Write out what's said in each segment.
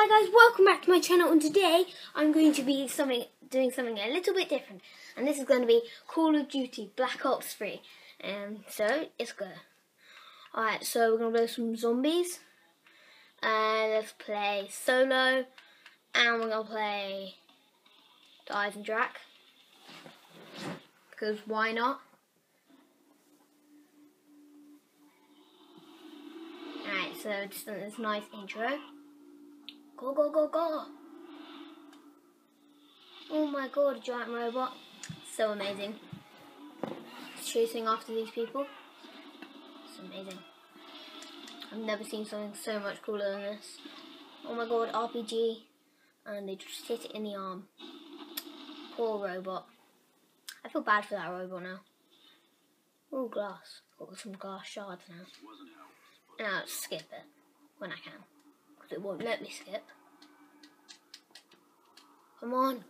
Hi guys, welcome back to my channel and today I'm going to be something doing something a little bit different and this is going to be Call of Duty Black Ops 3 and so it's good. Alright, so we're going to play some zombies and let's play solo and we're going to play Dive and Drac because why not? Alright, so just this nice intro. Go, go, go, go. Oh my god, a giant robot. So amazing. chasing after these people. It's amazing. I've never seen something so much cooler than this. Oh my god, RPG. And they just hit it in the arm. Poor robot. I feel bad for that robot now. Oh, glass. Got some glass shards now. Now, skip it when I can it won't let me skip. Come on.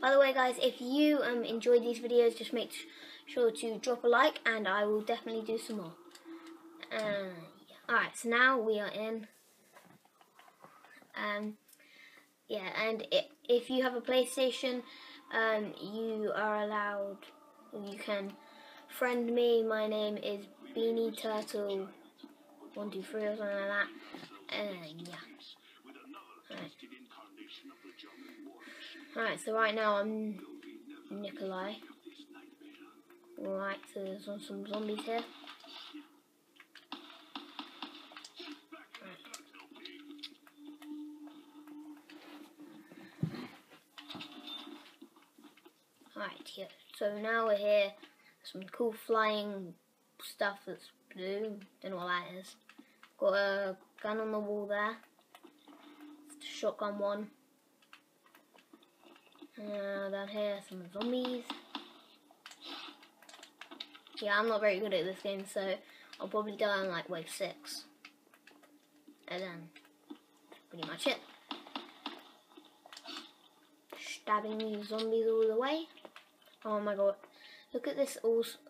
By the way, guys, if you um, enjoyed these videos, just make sure to drop a like, and I will definitely do some more. Uh, yeah. Alright, so now we are in. Um, yeah, and it, if you have a PlayStation, um, you are allowed, you can friend me. My name is Beanie Turtle. One, two, three, or something like that. Yeah. Alright. So right now I'm Nikolai. Alright, so there's some zombies here. Alright, here. So now we're here. Some cool flying stuff that's blue. Don't know what that is. Got a gun on the wall there. Shotgun one. Uh, down here, some zombies. Yeah, I'm not very good at this game, so I'll probably die on like wave 6. And then, pretty much it. Stabbing these zombies all the way. Oh my god. Look at this.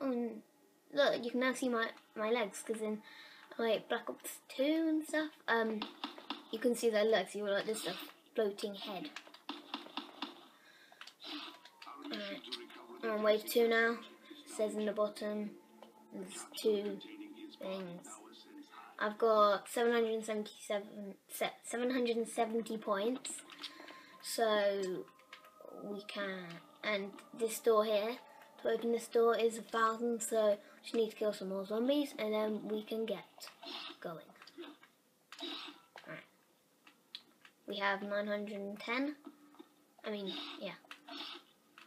Um, look, you can now see my, my legs, because in like Black Ops 2 and stuff, um, you can see their legs, you like this a floating head. Alright, I'm on wave 2 now, it says in the bottom, there's two things. I've got 777, 770 points, so we can, and this door here, open this door is a thousand, so just need to kill some more zombies and then we can get going. Alright. We have 910. I mean, yeah.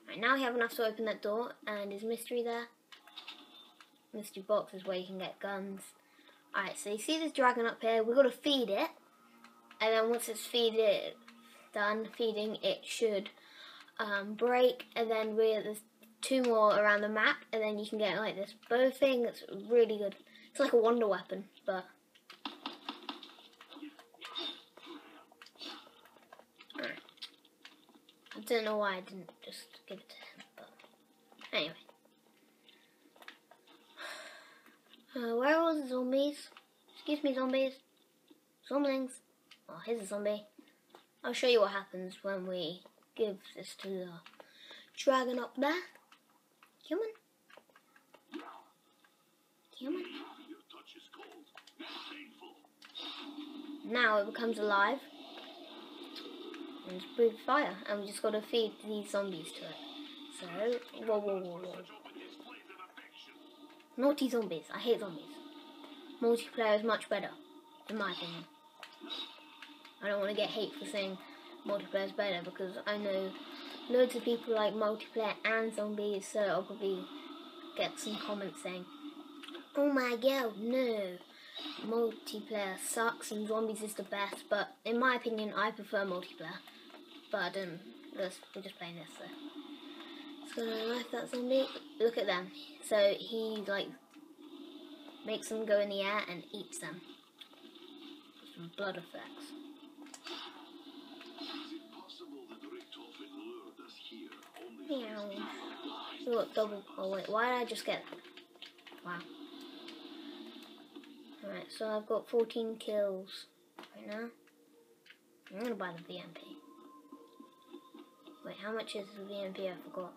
Right, now we have enough to open that door and is mystery there? Mystery box is where you can get guns. Alright, so you see this dragon up here, we've got to feed it. And then once it's feed it, done feeding, it should um, break and then we're, there's two more around the map, and then you can get like this bow thing that's really good. It's like a wonder weapon, but. I don't know why I didn't just give it to him, but anyway. Uh, where are the zombies? Excuse me, zombies. Zomblings. Oh, here's a zombie. I'll show you what happens when we give this to the dragon up there. Human? Human? Now it becomes alive. And it's breathe fire. And we just gotta feed these zombies to it. So, whoa, whoa, whoa, whoa. Naughty zombies. I hate zombies. Multiplayer is much better, in my opinion. I don't want to get hate for saying multiplayer is better because I know loads of people like multiplayer and zombies, so I'll probably get some comments saying, Oh my god, no, multiplayer sucks and zombies is the best, but in my opinion, I prefer multiplayer. But um, just, we're just playing this, so. So like that zombie, look at them. So he like makes them go in the air and eats them. Some blood effects. Meow. Look, double. Oh wait, why did I just get? Wow. Alright, so I've got 14 kills right now. I'm gonna buy the VMP. Wait, how much is the VMP? I forgot.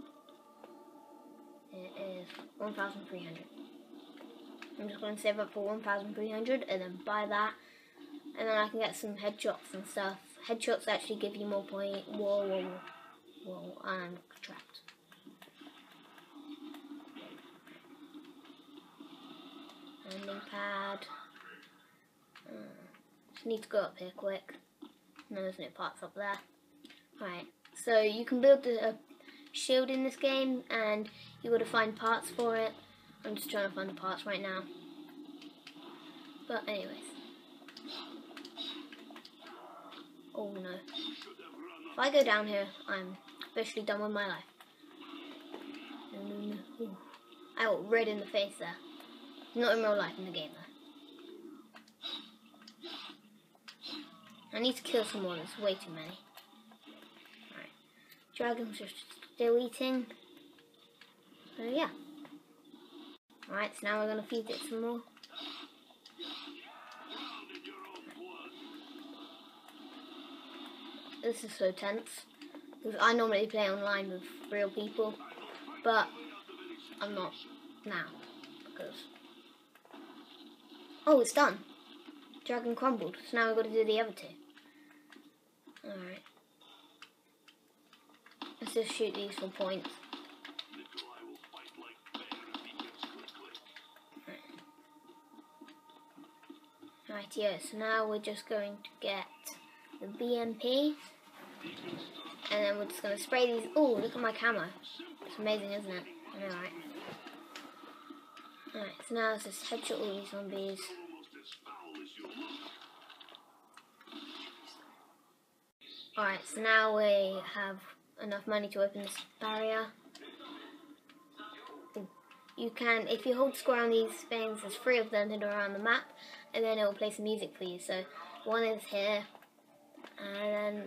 It is 1,300. I'm just to save up for 1,300 and then buy that. And then I can get some headshots and stuff. Headshots actually give you more point. Whoa, whoa, whoa. I'm trapped. Landing pad. Uh, just need to go up here quick. No, there's no parts up there. Right, so you can build a shield in this game and you got to find parts for it. I'm just trying to find the parts right now. But anyways. Oh no. If I go down here, I'm officially done with my life. I got red in the face there. Not in real life, in the game though. I need to kill some more, there's way too many. Alright. Dragons are still eating. So yeah. Alright, so now we're to feed it some more. This is so tense. Because I normally play online with real people, but I'm not now. Because... Oh, it's done. Dragon crumbled. So now we've got to do the other two. Alright. Let's just shoot these for points. Right, yeah, so now we're just going to get the VMP. And then we're just going to spray these. Oh, look at my camo. It's amazing, isn't it? Know, right? Alright, so now let's just headshot all these zombies. Alright, so now we have enough money to open this barrier. You can, if you hold square on these things, there's three of them that are around the map, and then it will play some music for you. So one is here, and then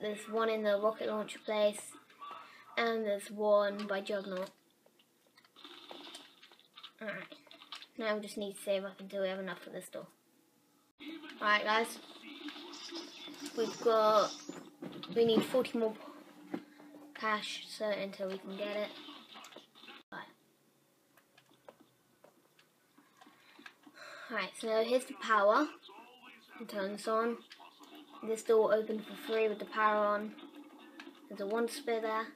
there's one in the rocket launcher place, and there's one by Juggernaut. Alright, now we just need to save up until we have enough for this door. Alright guys, we've got, we need 40 more cash so until we can get it. Alright, so here's the power. turn this on. This door opened for free with the power on. There's a one spear there.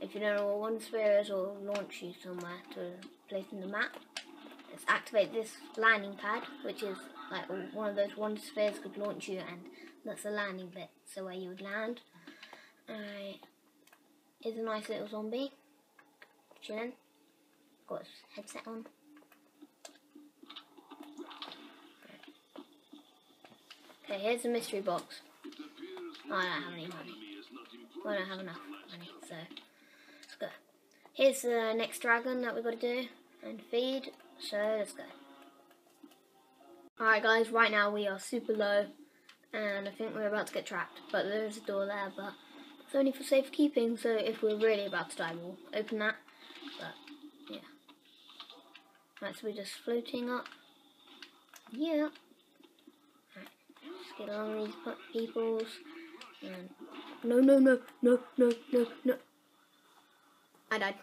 If you don't know what one spear is, it'll launch you somewhere to a place in the map. Let's activate this landing pad, which is like one of those one spears could launch you, and that's the landing bit, so where you would land. Alright, here's a nice little zombie, chilling. Got his headset on. Okay, here's the mystery box. Oh, I don't have any money. Well, I don't have enough money, so let's go. Here's the next dragon that we've got to do and feed, so let's go. Alright guys, right now we are super low and I think we're about to get trapped, but there's a door there, but it's only for safekeeping, so if we're really about to die, we'll open that, but yeah. Right, so we're just floating up. Yeah get on these peoples. And no, no, no, no, no, no, no. I died.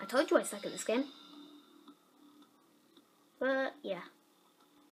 I told you I suck at this game. But yeah.